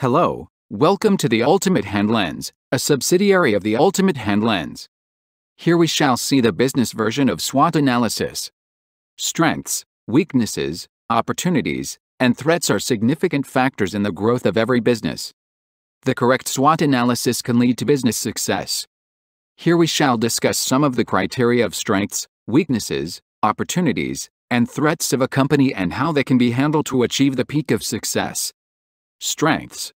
Hello, welcome to the Ultimate Hand Lens, a subsidiary of the Ultimate Hand Lens. Here we shall see the business version of SWOT analysis. Strengths, weaknesses, opportunities, and threats are significant factors in the growth of every business. The correct SWOT analysis can lead to business success. Here we shall discuss some of the criteria of strengths, weaknesses, opportunities, and threats of a company and how they can be handled to achieve the peak of success. Strengths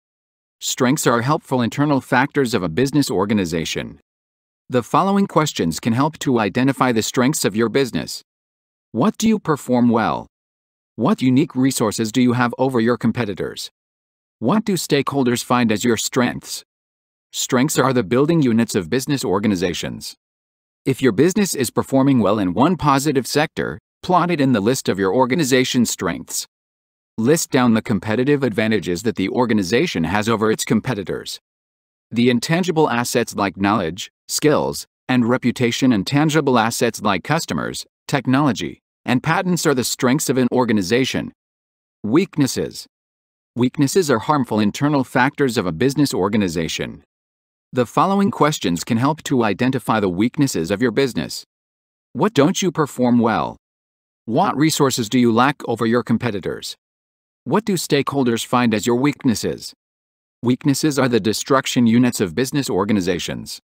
Strengths are helpful internal factors of a business organization. The following questions can help to identify the strengths of your business. What do you perform well? What unique resources do you have over your competitors? What do stakeholders find as your strengths? Strengths are the building units of business organizations. If your business is performing well in one positive sector, plot it in the list of your organization's strengths. List down the competitive advantages that the organization has over its competitors. The intangible assets like knowledge, skills, and reputation and tangible assets like customers, technology, and patents are the strengths of an organization. Weaknesses. Weaknesses are harmful internal factors of a business organization. The following questions can help to identify the weaknesses of your business. What don't you perform well? What resources do you lack over your competitors? What do stakeholders find as your weaknesses? Weaknesses are the destruction units of business organizations.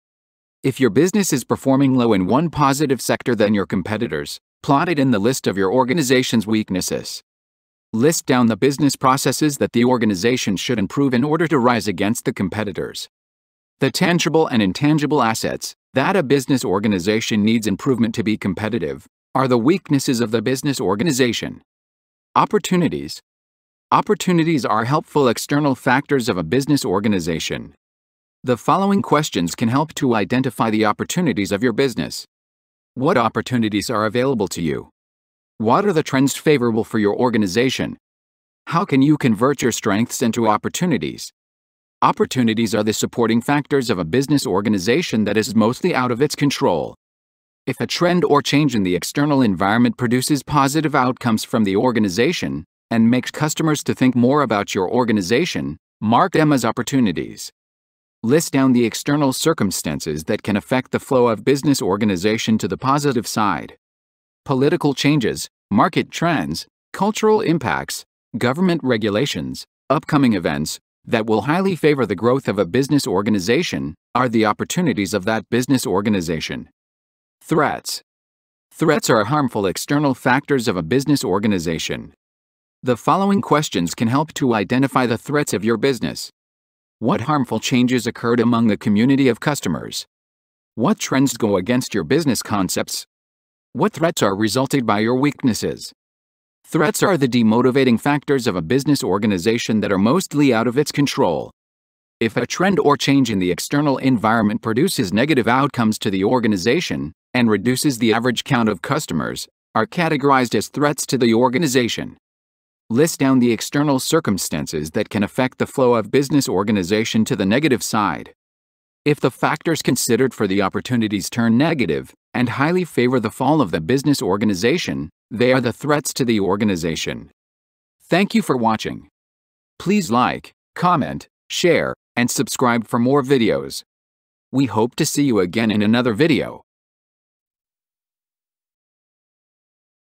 If your business is performing low in one positive sector than your competitors, plot it in the list of your organization's weaknesses. List down the business processes that the organization should improve in order to rise against the competitors. The tangible and intangible assets that a business organization needs improvement to be competitive are the weaknesses of the business organization. Opportunities Opportunities are helpful external factors of a business organization. The following questions can help to identify the opportunities of your business. What opportunities are available to you? What are the trends favorable for your organization? How can you convert your strengths into opportunities? Opportunities are the supporting factors of a business organization that is mostly out of its control. If a trend or change in the external environment produces positive outcomes from the organization, and makes customers to think more about your organization, mark them as opportunities. List down the external circumstances that can affect the flow of business organization to the positive side. Political changes, market trends, cultural impacts, government regulations, upcoming events that will highly favor the growth of a business organization are the opportunities of that business organization. Threats. Threats are harmful external factors of a business organization. The following questions can help to identify the threats of your business. What harmful changes occurred among the community of customers? What trends go against your business concepts? What threats are resulted by your weaknesses? Threats are the demotivating factors of a business organization that are mostly out of its control. If a trend or change in the external environment produces negative outcomes to the organization and reduces the average count of customers, are categorized as threats to the organization. List down the external circumstances that can affect the flow of business organization to the negative side. If the factors considered for the opportunities turn negative and highly favor the fall of the business organization, they are the threats to the organization. Thank you for watching. Please like, comment, share, and subscribe for more videos. We hope to see you again in another video.